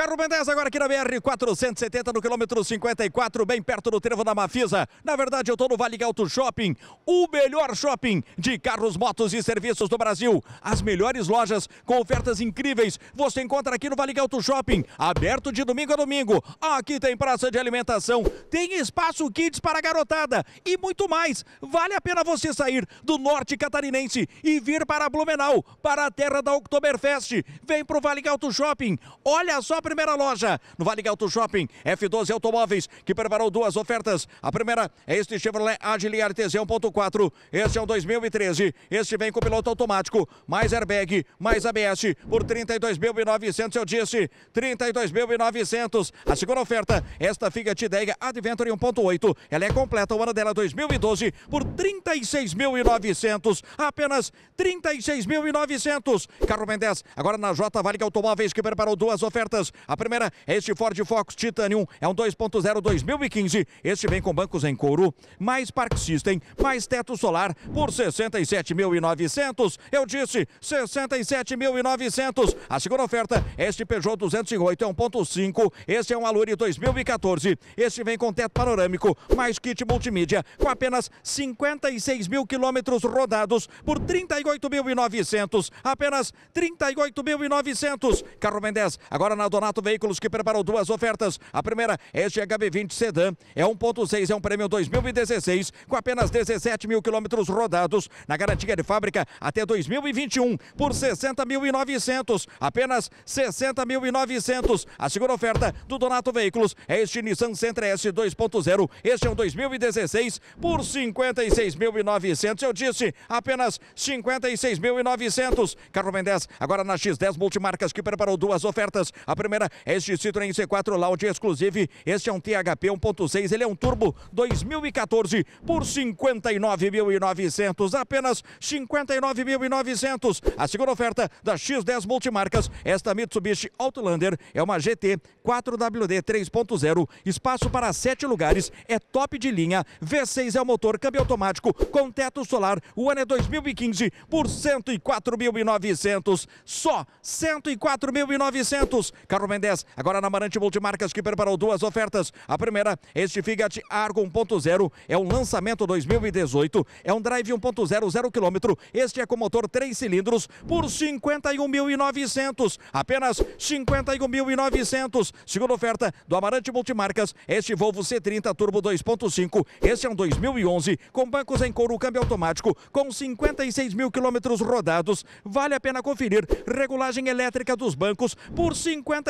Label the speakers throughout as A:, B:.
A: Carro 10 agora aqui na BR 470 no quilômetro 54, bem perto do trevo da Mafisa. Na verdade, eu tô no Vale Alto Shopping, o melhor shopping de carros, motos e serviços do Brasil. As melhores lojas com ofertas incríveis. Você encontra aqui no Vale Alto Shopping, aberto de domingo a domingo. Aqui tem praça de alimentação, tem espaço kids para garotada e muito mais. Vale a pena você sair do norte catarinense e vir para Blumenau, para a terra da Oktoberfest. Vem pro Vale Alto Shopping. Olha só primeira loja no Vale Alto Shopping, F12 Automóveis, que preparou duas ofertas. A primeira é este Chevrolet Agile RTZ 1.4. Este é um 2013. Este vem com piloto automático, mais airbag, mais ABS por 32.900, eu disse. 32.900. A segunda oferta, esta Fiat Idea Adventure 1.8. Ela é completa, o ano dela 2012 por 36.900. Apenas 36.900. Carro 10, agora na J Vale Automóveis, que preparou duas ofertas. A primeira é este Ford Focus Titanium, é um 2.0 2015. Este vem com bancos em couro, mais Park System, mais teto solar por 67.900. Eu disse 67.900. A segunda oferta é este Peugeot 208, é 1.5. Este é um Alure 2014. Este vem com teto panorâmico, mais kit multimídia, com apenas 56 mil quilômetros rodados por 38.900. Apenas 38.900. Carro 10, agora na Donato Veículos, que preparou duas ofertas. A primeira, este HB20 Sedan, é 1.6, é um prêmio 2016, com apenas 17 mil quilômetros rodados, na garantia de fábrica até 2021, por 60.900. Apenas 60.900. A segunda oferta do Donato Veículos é este Nissan Sentra S 2.0. Este é um 2016 por 56.900. Eu disse apenas 56.900. Carro 10, agora na X10 Multimarcas, que preparou duas ofertas. A primeira é este Citroën C4 Lounge Exclusive. Este é um THP 1.6, ele é um turbo 2014 por 59.900. Apenas 59.900. A segunda oferta da X10 Multimarcas, esta Mitsubishi Outlander é uma GT 4WD 3.0, espaço para sete lugares, é top de linha, V6 é o motor, câmbio automático, com teto solar, o ano é 2015 por 104.900, só 104.900. 10, agora na Marante Multimarcas que preparou duas ofertas. A primeira, este Fiat Argo 1.0, é um lançamento 2018, é um drive 1.0 zero quilômetro. Este é com motor 3 cilindros por 51.900, apenas 51.900. Segunda oferta do Amarante Multimarcas, este Volvo C30 Turbo 2.5, este é um 2011 com bancos em couro, câmbio automático, com 56 mil quilômetros rodados. Vale a pena conferir regulagem elétrica dos bancos por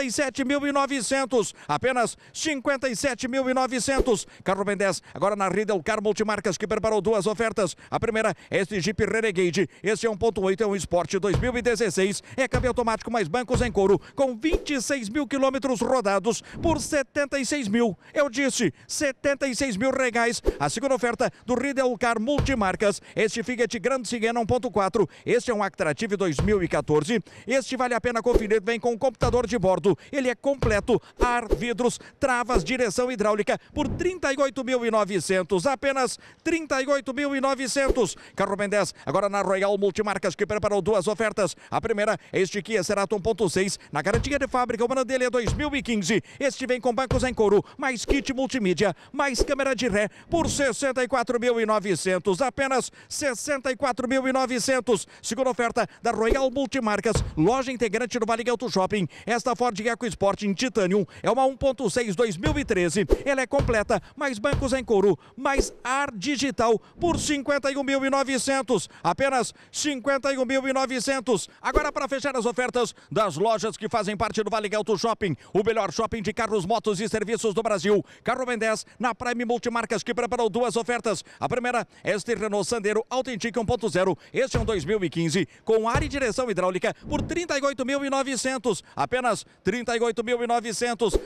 A: 57.900, apenas 57.900. Carro Ben 10, agora na Riddle Car Multimarcas que preparou duas ofertas. A primeira, este Jeep Renegade, este é 1.8, é um Sport 2016, é câmbio automático mais bancos em couro, com 26 mil quilômetros rodados por 76 mil. Eu disse 76 mil reais. A segunda oferta do Riddle Car Multimarcas, este Fiat Grand Siena 1.4, este é um Actrative 2014. Este vale a pena conferir, vem com computador de bordo. Ele é completo, ar, vidros, travas, direção hidráulica por 38.900, apenas 38.900. Carro 10, agora na Royal Multimarcas que preparou duas ofertas. A primeira, este Kia Cerato 1.6, na garantia de fábrica, o ano dele é 2015. Este vem com bancos em couro, mais kit multimídia, mais câmera de ré por 64.900, apenas 64.900. Segunda oferta da Royal Multimarcas, loja integrante do Vale Shopping. Esta Ford EcoSport em Titanium é uma 1.6 2013. Ela é completa, mais bancos em couro, mais ar digital por 51.900. Apenas 51.900. Agora para fechar as ofertas das lojas que fazem parte do Vale Auto Shopping, o melhor shopping de carros, motos e serviços do Brasil. Carro 10 na Prime Multimarcas que preparou duas ofertas. A primeira, este Renault Sandero Authentic 1.0. Este é um 2015 com ar e direção hidráulica por 38.900. Apenas 38.900.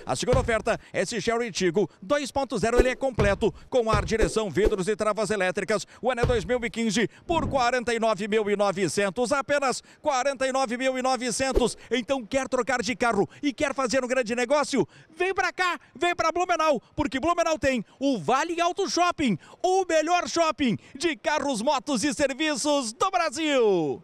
A: A segunda oferta, esse Sherry Tigo 2.0, ele é completo com ar, direção, vidros e travas elétricas. O ano é 2015 por 49.900. Apenas 49.900. Então quer trocar de carro e quer fazer um grande negócio? Vem pra cá, vem pra Blumenau, porque Blumenau tem o Vale Auto Shopping, o melhor shopping de carros, motos e serviços do Brasil.